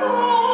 Oh.